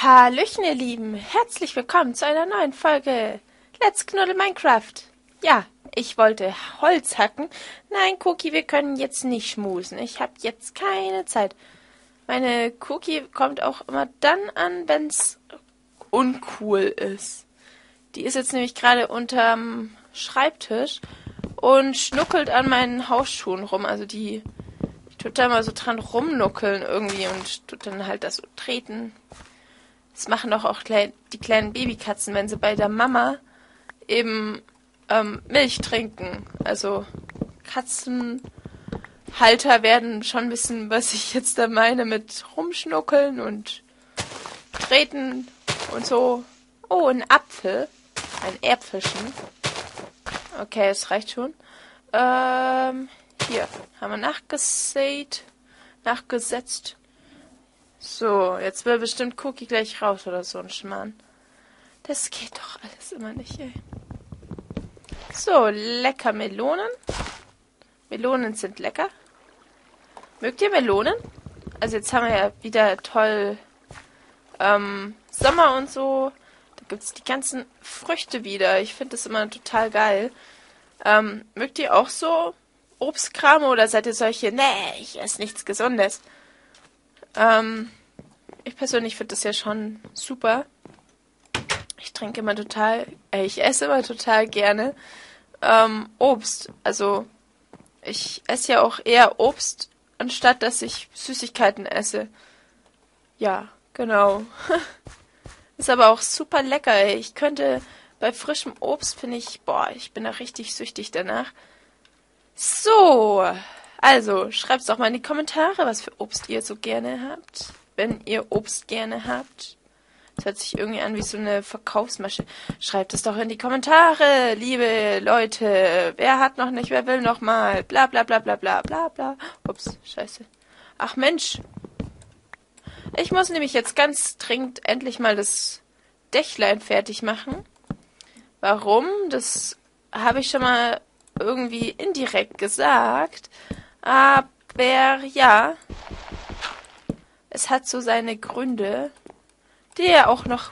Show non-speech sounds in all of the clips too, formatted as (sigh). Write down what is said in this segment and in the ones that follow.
Hallöchen, ihr Lieben. Herzlich willkommen zu einer neuen Folge Let's Knuddel Minecraft. Ja, ich wollte Holz hacken. Nein, Cookie, wir können jetzt nicht schmusen. Ich habe jetzt keine Zeit. Meine Cookie kommt auch immer dann an, wenn's uncool ist. Die ist jetzt nämlich gerade unterm Schreibtisch und schnuckelt an meinen Hausschuhen rum. Also die, die tut da mal so dran rumnuckeln irgendwie und tut dann halt das so treten. Das machen doch auch die kleinen Babykatzen, wenn sie bei der Mama eben ähm, Milch trinken. Also Katzenhalter werden schon wissen, was ich jetzt da meine mit rumschnuckeln und treten und so. Oh, ein Apfel. Ein Äpfelchen. Okay, es reicht schon. Ähm, hier haben wir nachgesät, nachgesetzt. So, jetzt will bestimmt Cookie gleich raus oder so ein Schmarrn. Das geht doch alles immer nicht, ey. So, lecker Melonen. Melonen sind lecker. Mögt ihr Melonen? Also jetzt haben wir ja wieder toll ähm, Sommer und so. Da gibt's die ganzen Früchte wieder. Ich finde das immer total geil. Ähm, mögt ihr auch so Obstkram oder seid ihr solche, nee, ich esse nichts Gesundes? Ähm, ich persönlich finde das ja schon super. Ich trinke immer total, äh, ich esse immer total gerne ähm, Obst. Also ich esse ja auch eher Obst, anstatt dass ich Süßigkeiten esse. Ja, genau. (laughs) Ist aber auch super lecker. Ey. Ich könnte bei frischem Obst, finde ich, boah, ich bin da richtig süchtig danach. So, also schreibt's doch mal in die Kommentare, was für Obst ihr so gerne habt. Wenn ihr Obst gerne habt. Das hört sich irgendwie an wie so eine Verkaufsmasche. Schreibt es doch in die Kommentare, liebe Leute. Wer hat noch nicht, wer will noch mal? Bla bla bla bla bla bla bla. Ups, scheiße. Ach Mensch. Ich muss nämlich jetzt ganz dringend endlich mal das Dächlein fertig machen. Warum? Das habe ich schon mal irgendwie indirekt gesagt. Aber ja, es hat so seine Gründe, die ihr auch noch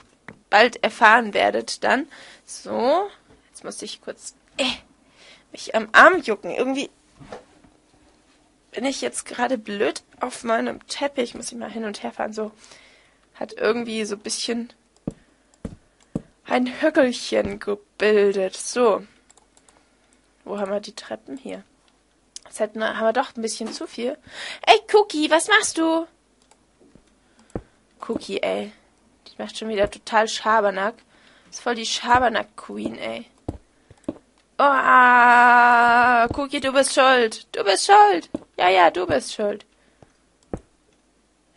bald erfahren werdet dann. So, jetzt muss ich kurz äh, mich am Arm jucken. Irgendwie bin ich jetzt gerade blöd auf meinem Teppich. Muss ich mal hin und her fahren. So, hat irgendwie so ein bisschen ein Höckelchen gebildet. So. Wo haben wir die Treppen? Hier. Jetzt haben wir doch ein bisschen zu viel. Ey, Cookie, was machst du? Cookie, ey. Die macht schon wieder total Schabernack. Ist voll die Schabernack-Queen, ey. Oh, Cookie, du bist schuld. Du bist schuld. Ja, ja, du bist schuld.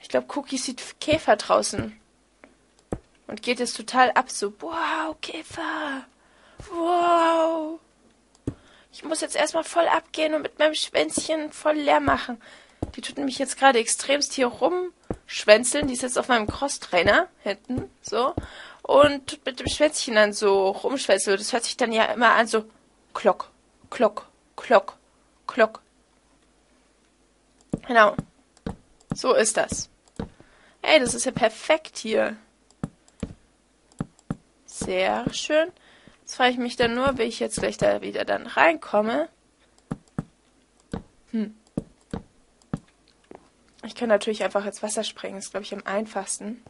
Ich glaube, Cookie sieht Käfer draußen. Und geht jetzt total ab, so, wow, Käfer. Wow. Ich muss jetzt erstmal voll abgehen und mit meinem Schwänzchen voll leer machen. Die tut nämlich jetzt gerade extremst hier rumschwänzeln. Die ist jetzt auf meinem Crosstrainer hinten, so. Und mit dem Schwänzchen dann so rumschwänzeln. Das hört sich dann ja immer an, so klock, klock, klock, klock. Genau. So ist das. Ey, das ist ja perfekt hier. Sehr schön. Jetzt frage ich mich dann nur, wie ich jetzt gleich da wieder dann reinkomme. Ich kann natürlich einfach ins Wasser springen, ist glaube ich am einfachsten.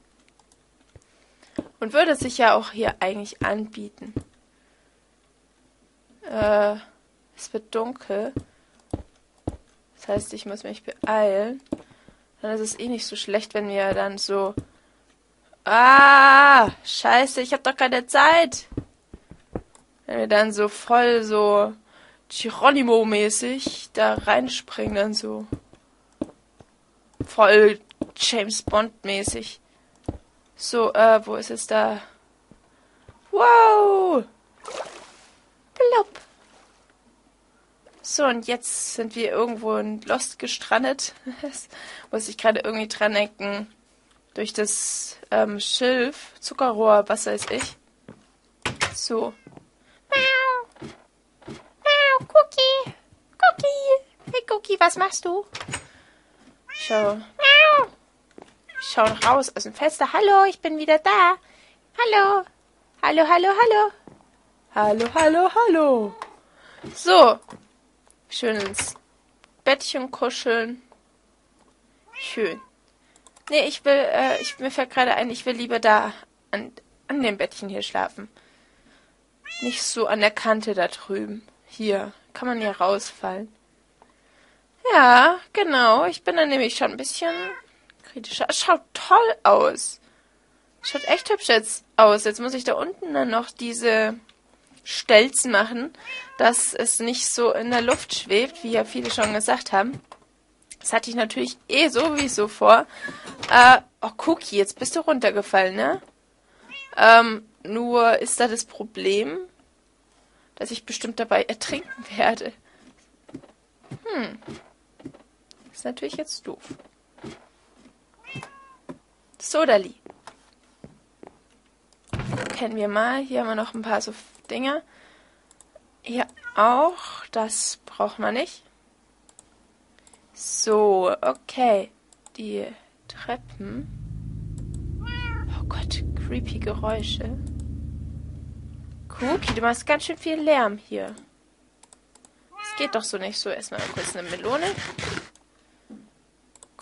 Und würde sich ja auch hier eigentlich anbieten. Äh, es wird dunkel. Das heißt, ich muss mich beeilen. Dann ist es eh nicht so schlecht, wenn wir dann so Ah, scheiße, ich hab doch keine Zeit. Wenn wir dann so voll so Geronimo-mäßig da reinspringen, dann so voll James Bond-mäßig. So, äh, wo ist es da? Wow! Plopp. So, und jetzt sind wir irgendwo in Lost gestrandet. (laughs) Muss ich gerade irgendwie dran denken durch das ähm, Schilf, Zuckerrohr, was weiß ich. So. Miau. Miau, Cookie. Cookie. Hey, Cookie, was machst du? Schau. Miau. schauen raus aus dem Fenster. Hallo, ich bin wieder da. Hallo. Hallo, hallo, hallo. Hallo, hallo, hallo. So. Schön ins Bettchen kuscheln. Schön. Nee, ich will, äh, ich, mir fällt gerade ein, ich will lieber da an, an dem Bettchen hier schlafen. Nicht so an der Kante da drüben. Hier kann man ja rausfallen. Ja, genau. Ich bin dann nämlich schon ein bisschen kritischer. Es schaut toll aus. Schaut echt hübsch jetzt aus. Jetzt muss ich da unten dann noch diese Stelzen machen, dass es nicht so in der Luft schwebt, wie ja viele schon gesagt haben. Das hatte ich natürlich eh sowieso vor. Äh, oh, Cookie, jetzt bist du runtergefallen, ne? Ähm, nur ist da das Problem, dass ich bestimmt dabei ertrinken werde. Hm. Ist natürlich jetzt doof. Sodali. Kennen wir mal. Hier haben wir noch ein paar so Dinge. Hier auch. Das braucht man nicht. So, okay. Die Treppen. Oh Gott, creepy Geräusche. Cookie, du machst ganz schön viel Lärm hier. Das geht doch so nicht so. Erstmal kurz eine Melone.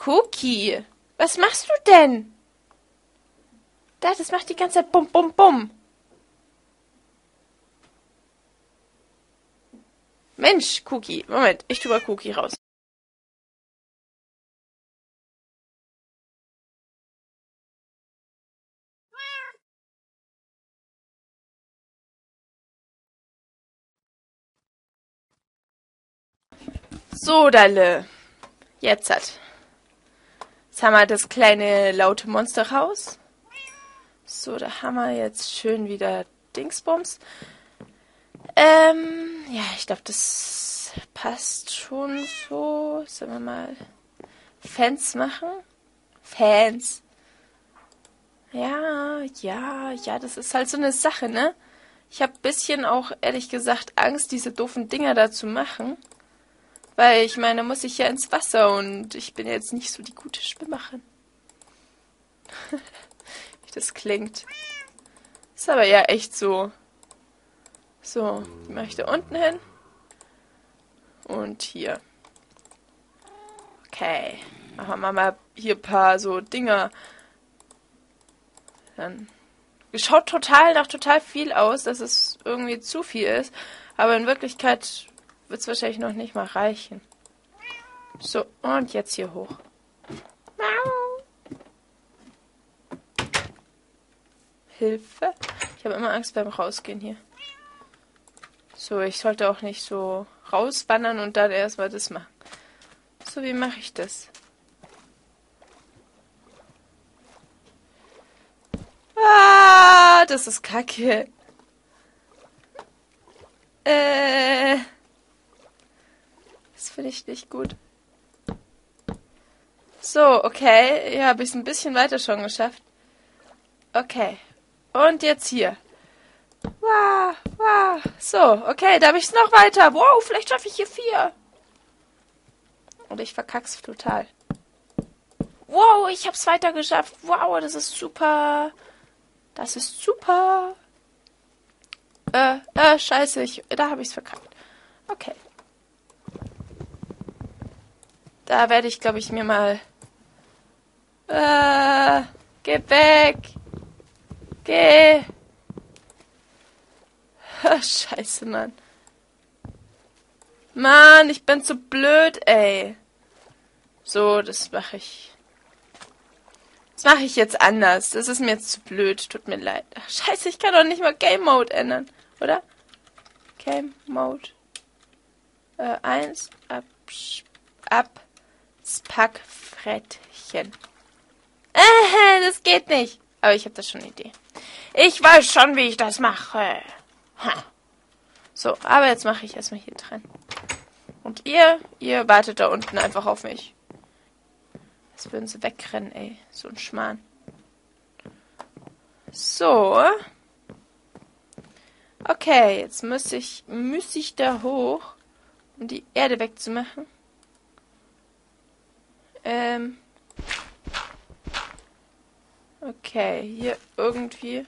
Cookie, was machst du denn? Da, das macht die ganze Zeit bum, bum, bum. Mensch, Cookie. Moment, ich tue mal Cookie raus. So, Dalle. Jetzt hat. Jetzt haben wir das kleine laute Monster raus. So, da haben wir jetzt schön wieder Dingsbums. Ähm, ja, ich glaube, das passt schon so. Sollen wir mal Fans machen? Fans. Ja, ja, ja, das ist halt so eine Sache, ne? Ich habe bisschen auch, ehrlich gesagt, Angst, diese doofen Dinger da zu machen. Weil ich meine, muss ich ja ins Wasser und ich bin jetzt nicht so die gute Schwimmerin. (laughs) Wie das klingt. Ist aber ja echt so. So, ich da unten hin. Und hier. Okay. Machen wir mal hier ein paar so Dinger. Dann. Schaut total nach total viel aus, dass es irgendwie zu viel ist. Aber in Wirklichkeit wird es wahrscheinlich noch nicht mal reichen. So, und jetzt hier hoch. Hilfe. Ich habe immer Angst beim Rausgehen hier. So, ich sollte auch nicht so rauswandern und dann erstmal das machen. So, wie mache ich das? Ah, das ist kacke. Äh. Finde ich nicht gut. So, okay. Ja, habe ich es ein bisschen weiter schon geschafft. Okay. Und jetzt hier. Wow, wow. So, okay, da habe ich es noch weiter. Wow, vielleicht schaffe ich hier vier. Und ich verkack's total. Wow, ich hab's weiter geschafft. Wow, das ist super. Das ist super. Äh, äh, scheiße, ich, da habe ich's verkackt. Okay. Da werde ich, glaube ich, mir mal... Äh, geh weg. Geh. (laughs) Scheiße, Mann. Mann, ich bin zu blöd, ey. So, das mache ich. Das mache ich jetzt anders. Das ist mir jetzt zu blöd. Tut mir leid. Ach, scheiße, ich kann doch nicht mal Game Mode ändern, oder? Game Mode. Äh, eins. Ab. Ab. Packfrettchen. Äh, das geht nicht. Aber ich habe da schon eine Idee. Ich weiß schon, wie ich das mache. Ha. So, aber jetzt mache ich erstmal hier dran. Und ihr, ihr wartet da unten einfach auf mich. Jetzt würden sie wegrennen, ey. So ein Schmarrn. So. Okay, jetzt muss ich, muss ich da hoch, um die Erde wegzumachen. Ähm. Okay, hier irgendwie.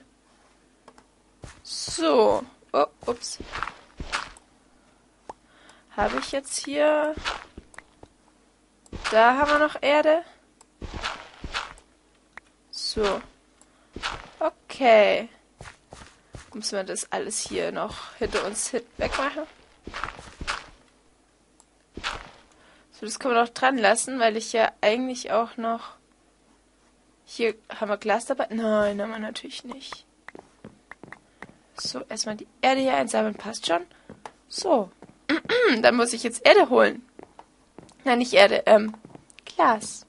So. Oh, ups. Habe ich jetzt hier... Da haben wir noch Erde. So. Okay. Müssen wir das alles hier noch hinter uns wegmachen? So, das können wir noch dran lassen, weil ich ja eigentlich auch noch... Hier haben wir Glas dabei. Nein, haben wir natürlich nicht. So, erstmal die Erde hier einsammeln. Passt schon. So. (clears throat) Dann muss ich jetzt Erde holen. Nein, nicht Erde, ähm, Glas.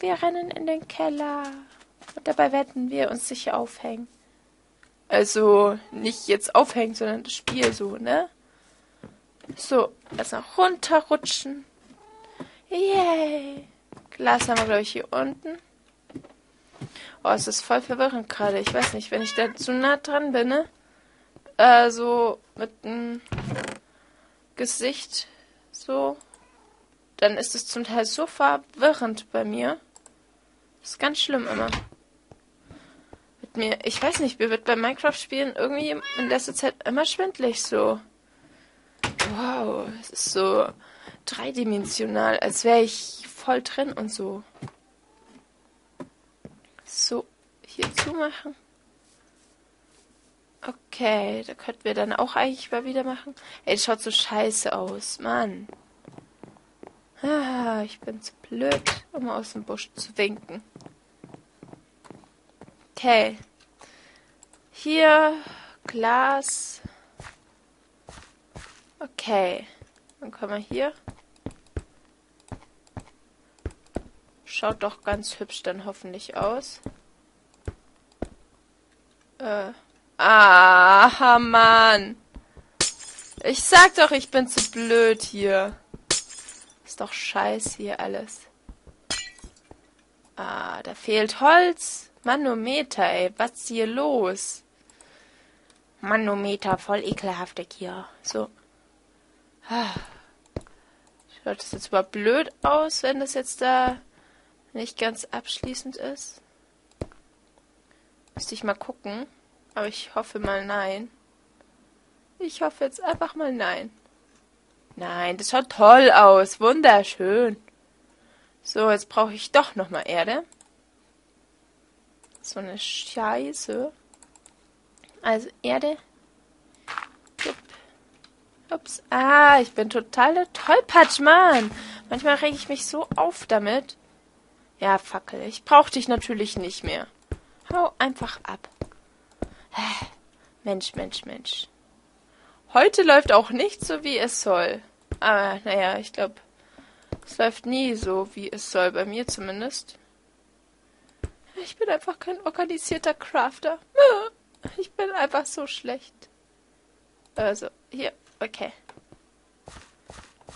Wir rennen in den Keller. Und dabei werden wir uns sicher aufhängen. Also, nicht jetzt aufhängen, sondern das Spiel so, ne? So, erstmal runterrutschen. Yay! Glas haben wir, glaube ich, hier unten. Oh, es ist voll verwirrend gerade. Ich weiß nicht, wenn ich da zu nah dran bin, ne? Äh, so mit dem Gesicht so, dann ist es zum Teil so verwirrend bei mir. Ist ganz schlimm immer. Mit mir, ich weiß nicht, mir wird bei Minecraft-Spielen irgendwie in letzter Zeit immer schwindlig so. Wow, es ist so dreidimensional, als wäre ich voll drin und so. So, hier zumachen. Okay, da könnten wir dann auch eigentlich mal wieder machen. Ey, das schaut so scheiße aus, Mann. Ah, ich bin zu blöd, um aus dem Busch zu winken. Okay. Hier, Glas. Okay. Dann kommen wir hier. Schaut doch ganz hübsch dann hoffentlich aus. Äh. Ah, Mann. Ich sag doch, ich bin zu blöd hier. Ist doch scheiße hier alles. Ah, da fehlt Holz. Manometer, ey. Was ist hier los? Manometer, voll ekelhaftig hier. So. Schaut das jetzt überhaupt blöd aus, wenn das jetzt da nicht ganz abschließend ist? Müsste ich mal gucken. Aber ich hoffe mal nein. Ich hoffe jetzt einfach mal nein. Nein, das schaut toll aus. Wunderschön. So, jetzt brauche ich doch nochmal Erde. So eine Scheiße. Also Erde. Ups. Ah, ich bin total der Tollpatsch, Mann. Manchmal reg ich mich so auf damit. Ja, Fackel, ich brauche dich natürlich nicht mehr. Hau einfach ab. Mensch, Mensch, Mensch. Heute läuft auch nicht so, wie es soll. Aber naja, ich glaube, es läuft nie so, wie es soll, bei mir zumindest. Ich bin einfach kein organisierter Crafter. (laughs) Ich bin einfach so schlecht. Also, hier, okay.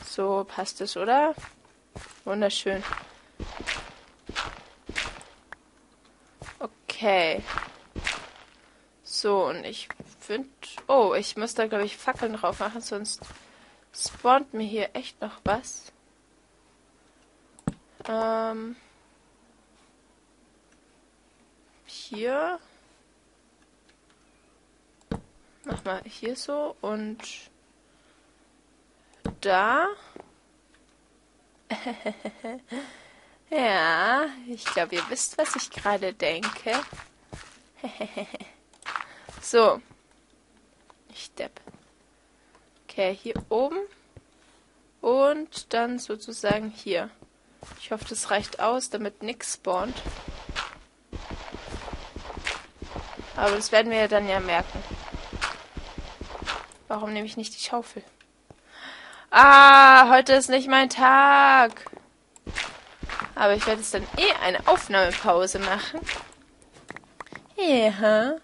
So passt es, oder? Wunderschön. Okay. So, und ich finde... Oh, ich muss da, glaube ich, Fackeln drauf machen, sonst spawnt mir hier echt noch was. Ähm... Hier... Mach mal hier so und da. (laughs) ja, ich glaube, ihr wisst, was ich gerade denke. (laughs) So. Ich depp. Okay, hier oben. Und dann sozusagen hier. Ich hoffe, das reicht aus, damit nichts spawnt. Aber das werden wir ja dann ja merken. Warum nehme ich nicht die Schaufel? Ah, heute ist nicht mein Tag. Aber ich werde jetzt dann eh eine Aufnahmepause machen. Ja.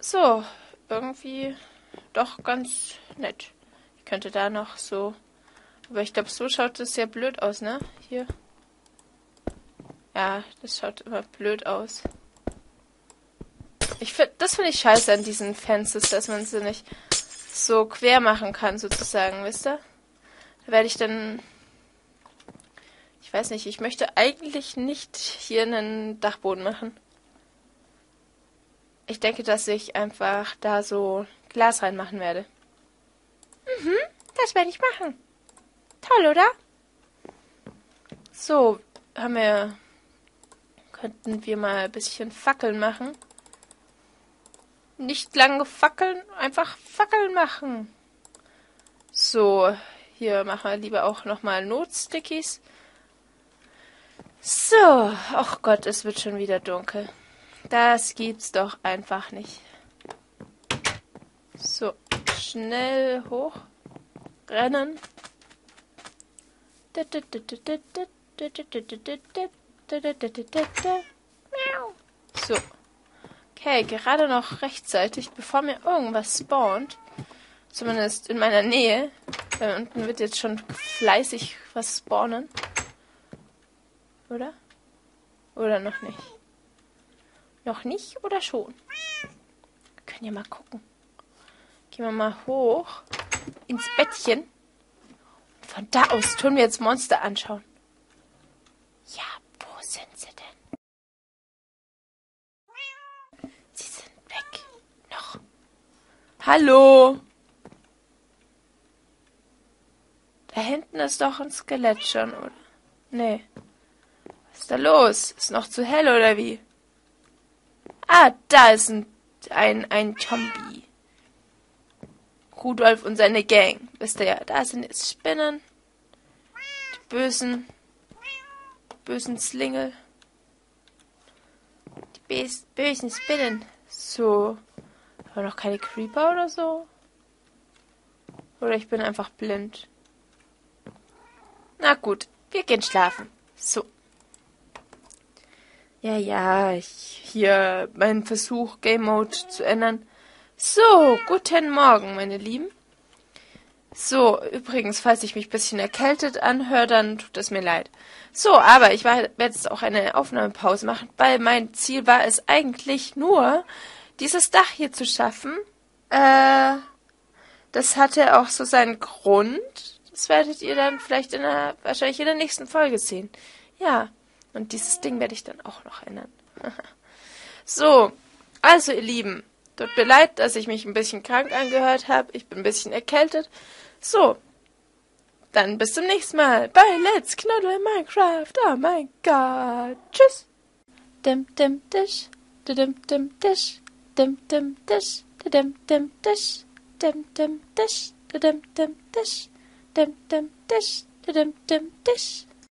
So, irgendwie doch ganz nett. Ich könnte da noch so. Aber ich glaube, so schaut es sehr blöd aus, ne? Hier. Ja, das schaut immer blöd aus. Ich finde, das finde ich scheiße an diesen Fences, dass man sie nicht so quer machen kann, sozusagen, wisst ihr? Da werde ich dann Ich weiß nicht, ich möchte eigentlich nicht hier einen Dachboden machen. Ich denke, dass ich einfach da so Glas reinmachen werde. Mhm, das werde ich machen. Toll, oder? So, haben wir. Könnten wir mal ein bisschen Fackeln machen. Nicht lange fackeln, einfach Fackeln machen. So, hier machen wir lieber auch nochmal Notstickies. So, ach Gott, es wird schon wieder dunkel. Das gibt's doch einfach nicht. So, schnell hoch. Rennen. So. Okay, gerade noch rechtzeitig, bevor mir irgendwas spawnt. Zumindest in meiner Nähe. Da unten wird jetzt schon fleißig was spawnen. Oder? Oder noch nicht? Noch nicht oder schon? Wir können ja mal gucken. Gehen wir mal hoch ins Bettchen. Und von da aus tun wir jetzt Monster anschauen. Ja, wo sind sie denn? Sie sind weg. Noch. Hallo. Da hinten ist doch ein Skelett schon, oder? Nee. Was ist da los? Ist noch zu hell, oder wie? Ah, da ist ein, ein, ein Zombie. Rudolf und seine Gang. Wisst ihr ja, da sind jetzt Spinnen. Die bösen, bösen Slingel. Die bös, bösen Spinnen. So. Aber noch keine Creeper oder so? Oder ich bin einfach blind. Na gut, wir gehen schlafen. So. Ja, ja, ich, hier mein Versuch, Game Mode zu ändern. So, guten Morgen, meine Lieben. So, übrigens, falls ich mich ein bisschen erkältet anhöre, dann tut es mir leid. So, aber ich werde jetzt auch eine Aufnahmepause machen, weil mein Ziel war es eigentlich nur, dieses Dach hier zu schaffen. Äh, das hatte auch so seinen Grund. Das werdet ihr dann vielleicht in der, wahrscheinlich in der nächsten Folge sehen. Ja, und dieses Ding werde ich dann auch noch ändern. (laughs) so, also ihr Lieben, tut mir leid, dass ich mich ein bisschen krank angehört habe. Ich bin ein bisschen erkältet. So, dann bis zum nächsten Mal bei Let's Knuddle Minecraft. Oh mein Gott. Tschüss. Dim dim dish. Dim dim dish. Dim dim dish. Dim dim dish. Dim dim dish. Dim dim dish. Dim dim dish. Dim dim dish.